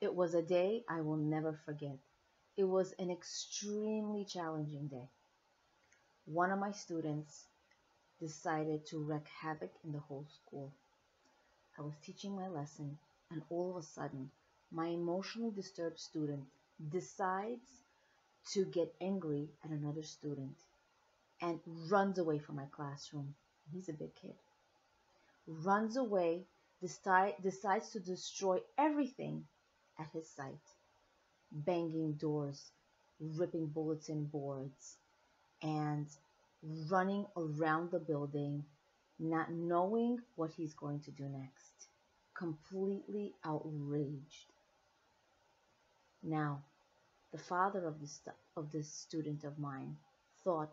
It was a day I will never forget. It was an extremely challenging day. One of my students decided to wreak havoc in the whole school. I was teaching my lesson, and all of a sudden, my emotionally disturbed student decides to get angry at another student and runs away from my classroom. He's a big kid. Runs away, decide, decides to destroy everything at his sight, banging doors, ripping bulletin boards, and running around the building, not knowing what he's going to do next, completely outraged. Now, the father of this of this student of mine thought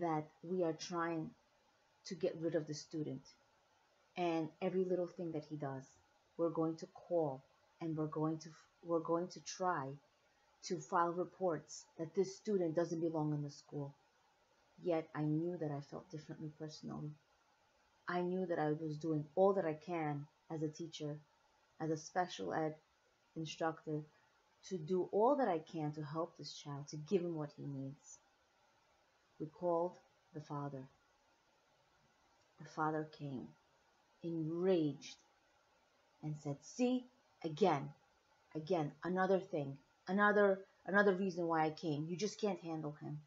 that we are trying to get rid of the student and every little thing that he does we're going to call and we're going to we're going to try to file reports that this student doesn't belong in the school yet i knew that i felt differently personally i knew that i was doing all that i can as a teacher as a special ed instructor to do all that I can to help this child, to give him what he needs. We called the father. The father came, enraged, and said, See, again, again, another thing, another another reason why I came. You just can't handle him.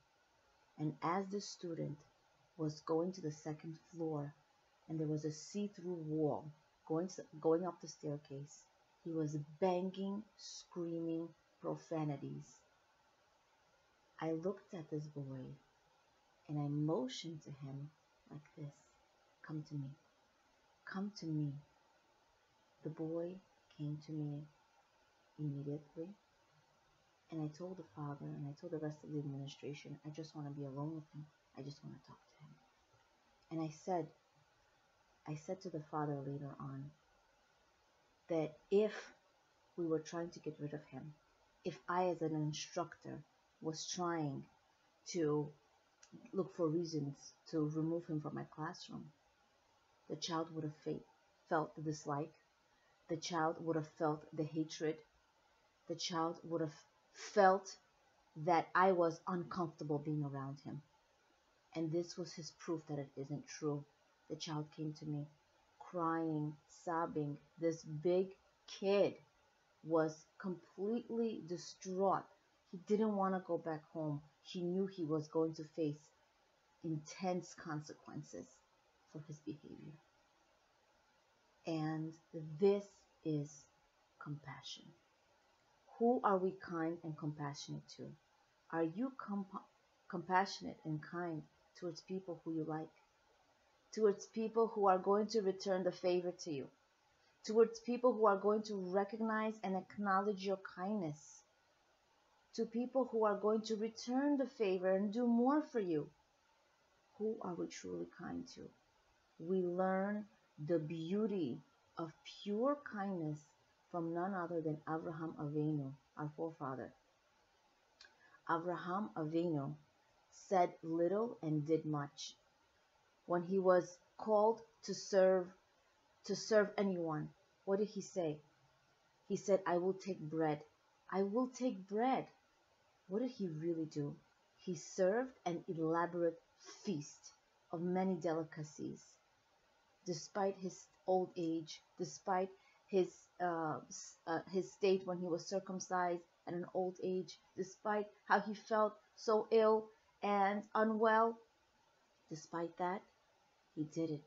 And as the student was going to the second floor, and there was a see-through wall going going up the staircase, he was banging, screaming profanities. I looked at this boy and I motioned to him like this Come to me. Come to me. The boy came to me immediately. And I told the father and I told the rest of the administration, I just want to be alone with him. I just want to talk to him. And I said, I said to the father later on, that if we were trying to get rid of him, if I, as an instructor, was trying to look for reasons to remove him from my classroom, the child would have felt the dislike, the child would have felt the hatred, the child would have felt that I was uncomfortable being around him. And this was his proof that it isn't true. The child came to me crying, sobbing. This big kid was completely distraught. He didn't want to go back home. He knew he was going to face intense consequences for his behavior. And this is compassion. Who are we kind and compassionate to? Are you comp- compassionate and kind towards people who you like? towards people who are going to return the favor to you, towards people who are going to recognize and acknowledge your kindness, to people who are going to return the favor and do more for you. Who are we truly kind to? We learn the beauty of pure kindness from none other than Abraham Avinu, our forefather. Abraham Avinu said little and did much. When he was called to serve to serve anyone what did he say? He said i will take bread. I will take bread. What did he really do? He served an elaborate feast of many delicacies despite his old age despite his uh, uh, his state when he was circumcised at an old age despite how he felt so ill and unwell despite that he did it.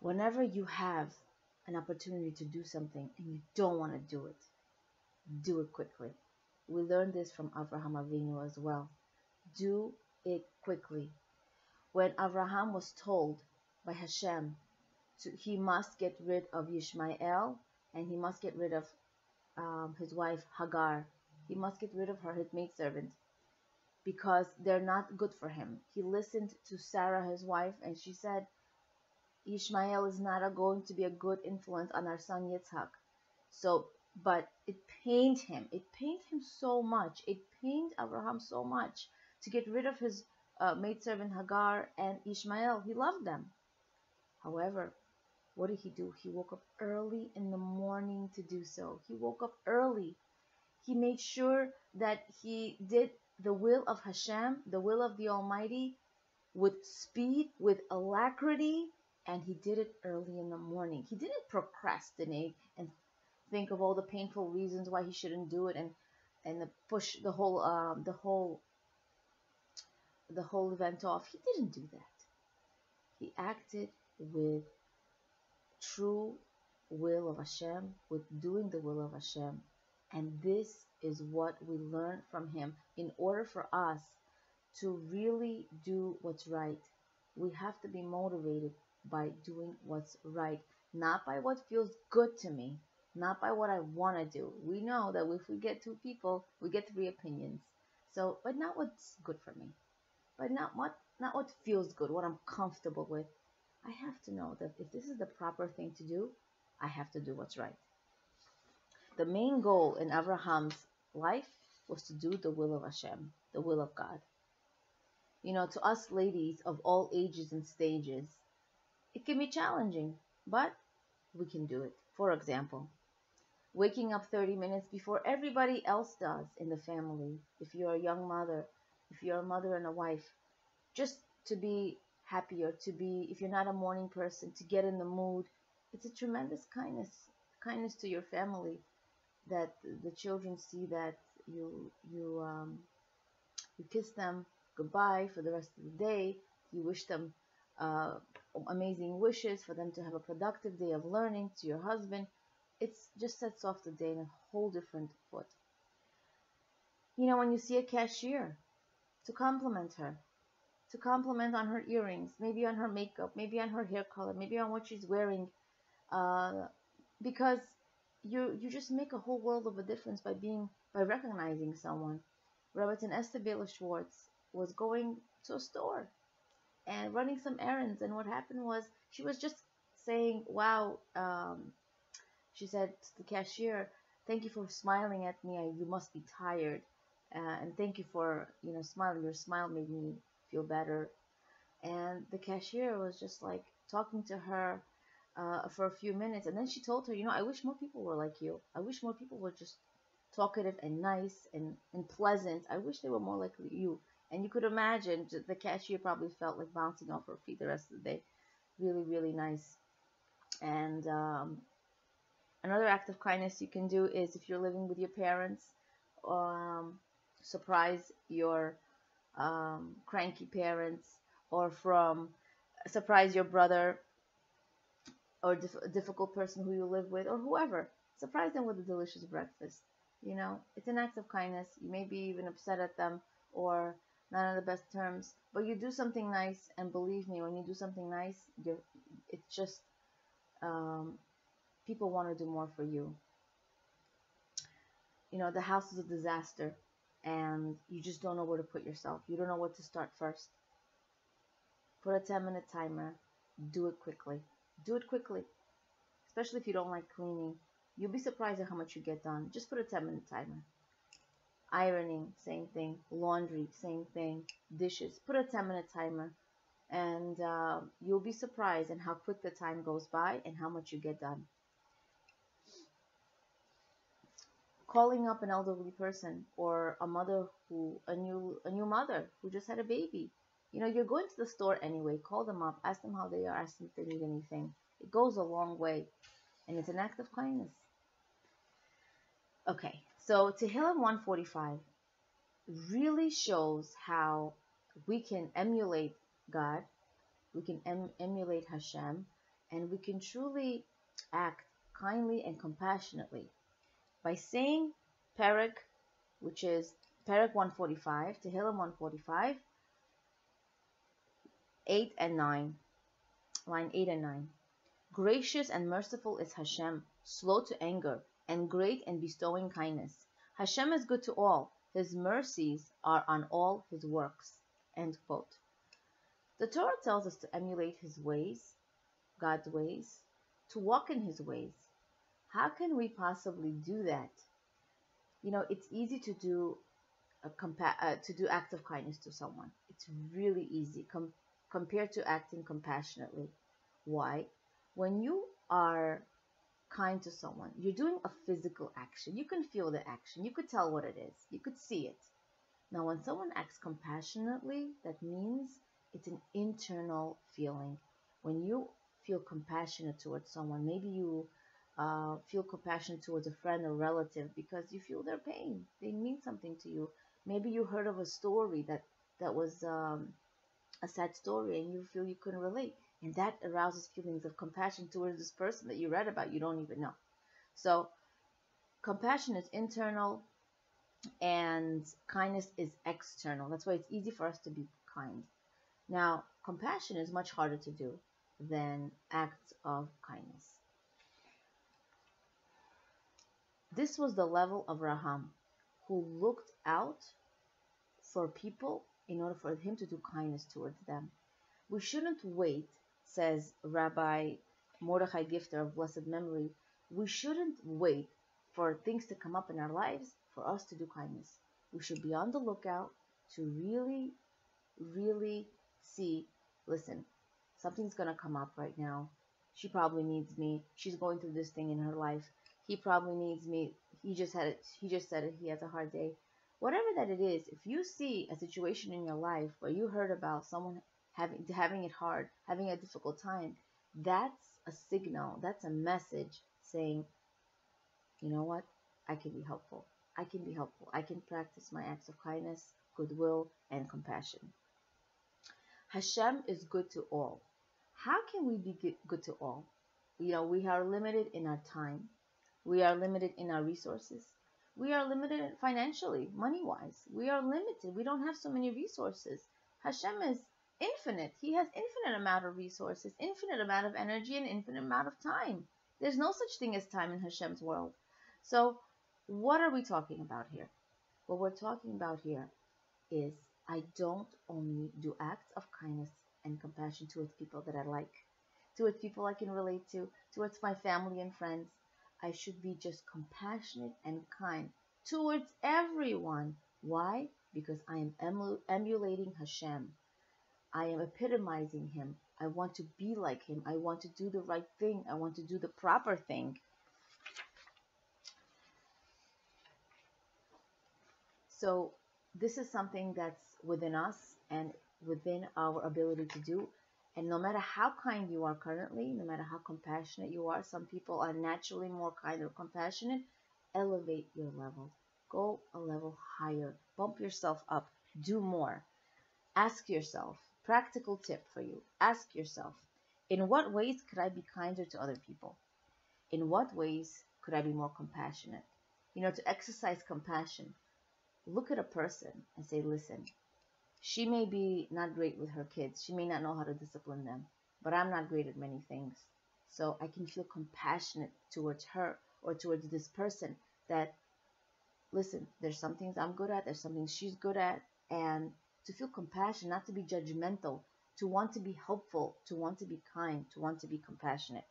Whenever you have an opportunity to do something and you don't want to do it, do it quickly. We learned this from Abraham Avinu as well. Do it quickly. When Abraham was told by Hashem to, he must get rid of Ishmael and he must get rid of um, his wife Hagar. He must get rid of her, his maidservant because they're not good for him. He listened to Sarah, his wife, and she said, Ishmael is not going to be a good influence on our son Yitzhak. So, but it pained him. It pained him so much. It pained Abraham so much to get rid of his uh, maidservant Hagar and Ishmael. He loved them. However, what did he do? He woke up early in the morning to do so. He woke up early. He made sure that he did the will of Hashem, the will of the Almighty, with speed, with alacrity, and he did it early in the morning. He didn't procrastinate and think of all the painful reasons why he shouldn't do it and and the push the whole um, the whole the whole event off. He didn't do that. He acted with true will of Hashem, with doing the will of Hashem. And this is what we learn from him. In order for us to really do what's right, we have to be motivated by doing what's right, not by what feels good to me, not by what I want to do. We know that if we get two people, we get three opinions. So, but not what's good for me, but not what not what feels good, what I'm comfortable with. I have to know that if this is the proper thing to do, I have to do what's right. The main goal in Abraham's life was to do the will of Hashem, the will of God. You know, to us ladies of all ages and stages, it can be challenging, but we can do it. For example, waking up 30 minutes before everybody else does in the family. If you're a young mother, if you're a mother and a wife, just to be happier, to be, if you're not a morning person, to get in the mood. It's a tremendous kindness, kindness to your family that the children see that you, you, um, you kiss them goodbye for the rest of the day. You wish them uh, amazing wishes for them to have a productive day of learning to your husband. It just sets off the day in a whole different foot. You know, when you see a cashier, to compliment her, to compliment on her earrings, maybe on her makeup, maybe on her hair color, maybe on what she's wearing, uh, because you you just make a whole world of a difference by being by recognizing someone. Esther Baylor Schwartz was going to a store and running some errands, and what happened was she was just saying, "Wow," um, she said to the cashier, "Thank you for smiling at me. I, you must be tired." Uh, and thank you for you know smiling. Your smile made me feel better. And the cashier was just like talking to her uh, for a few minutes. And then she told her, you know, I wish more people were like you. I wish more people were just talkative and nice and, and pleasant. I wish they were more like you. And you could imagine the cashier probably felt like bouncing off her feet the rest of the day. Really, really nice. And um, another act of kindness you can do is if you're living with your parents, um, surprise your um, cranky parents or from surprise your brother or dif- difficult person who you live with or whoever. Surprise them with a delicious breakfast. You know it's an act of kindness. You may be even upset at them or not on the best terms but you do something nice and believe me when you do something nice you it's just um, people want to do more for you. You know the house is a disaster and you just don't know where to put yourself. You don't know what to start first. Put a 10 minute timer. Do it quickly. Do it quickly. Especially if you don't like cleaning. You'll be surprised at how much you get done. Just put a 10 minute timer. Ironing, same thing. Laundry, same thing. Dishes, put a 10 minute timer. And uh, you'll be surprised at how quick the time goes by and how much you get done. Calling up an elderly person or a mother who a new a new mother who just had a baby. You know you're going to the store anyway. Call them up. Ask them how they are. Ask them if they need anything. It goes a long way and it's an act of kindness. Okay so tehillim 145 really shows how we can emulate god we can em- emulate hashem and we can truly act kindly and compassionately by saying Perek, which is Perek 145, Tehillim 145, 8 and 9, line 8 and 9. Gracious and merciful is Hashem, slow to anger, and great in bestowing kindness. Hashem is good to all. His mercies are on all his works. End quote. The Torah tells us to emulate his ways, God's ways, to walk in his ways, how can we possibly do that? You know, it's easy to do a compa- uh, to do acts of kindness to someone. It's really easy com- compared to acting compassionately. Why? When you are kind to someone, you're doing a physical action. You can feel the action. You could tell what it is. You could see it. Now, when someone acts compassionately, that means it's an internal feeling. When you feel compassionate towards someone, maybe you uh, feel compassion towards a friend or relative because you feel their pain. They mean something to you. Maybe you heard of a story that that was um, a sad story and you feel you couldn't relate, and that arouses feelings of compassion towards this person that you read about you don't even know. So, compassion is internal, and kindness is external. That's why it's easy for us to be kind. Now, compassion is much harder to do than acts of kindness. This was the level of Avraham, who looked out for people in order for him to do kindness towards them. We shouldn't wait, says Rabbi Mordechai Gifter of blessed memory, we shouldn't wait for things to come up in our lives for us to do kindness. We should be on the lookout to really, really see listen, something's going to come up right now. She probably needs me. She's going through this thing in her life. He probably needs me. He just had it. He just said it. He has a hard day. Whatever that it is, if you see a situation in your life where you heard about someone having having it hard, having a difficult time, that's a signal. That's a message saying, you know what? I can be helpful. I can be helpful. I can practice my acts of kindness, goodwill, and compassion. Hashem is good to all. How can we be good to all? You know, we are limited in our time. We are limited in our resources. We are limited financially, money wise. We are limited. We don't have so many resources. Hashem is infinite. He has infinite amount of resources, infinite amount of energy, and infinite amount of time. There's no such thing as time in Hashem's world. So, what are we talking about here? What we're talking about here is I don't only do acts of kindness and compassion towards people that I like, towards people I can relate to, towards my family and friends. I should be just compassionate and kind towards everyone. Why? Because I am emulating Hashem. I am epitomizing Him. I want to be like Him. I want to do the right thing. I want to do the proper thing. So, this is something that's within us and within our ability to do. And no matter how kind you are currently, no matter how compassionate you are, some people are naturally more kind or compassionate. Elevate your level. Go a level higher. Bump yourself up. Do more. Ask yourself, practical tip for you. Ask yourself, in what ways could I be kinder to other people? In what ways could I be more compassionate? You know, to exercise compassion, look at a person and say, listen, she may be not great with her kids. She may not know how to discipline them, but I'm not great at many things. So I can feel compassionate towards her or towards this person that, listen, there's some things I'm good at, there's some things she's good at, and to feel compassion, not to be judgmental, to want to be helpful, to want to be kind, to want to be compassionate.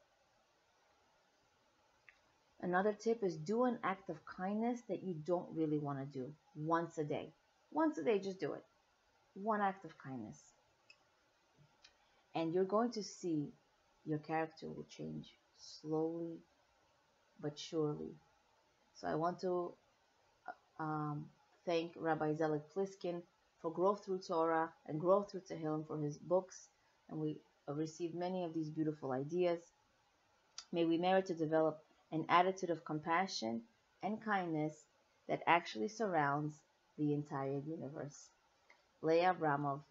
Another tip is do an act of kindness that you don't really want to do once a day. Once a day, just do it. One act of kindness. And you're going to see your character will change slowly but surely. So I want to uh, um, thank Rabbi Zelig Pliskin for Growth Through Torah and Growth Through Tehillim for his books. And we received many of these beautiful ideas. May we merit to develop an attitude of compassion and kindness that actually surrounds the entire universe. Leah Abramov,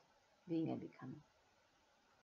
Being and Becoming.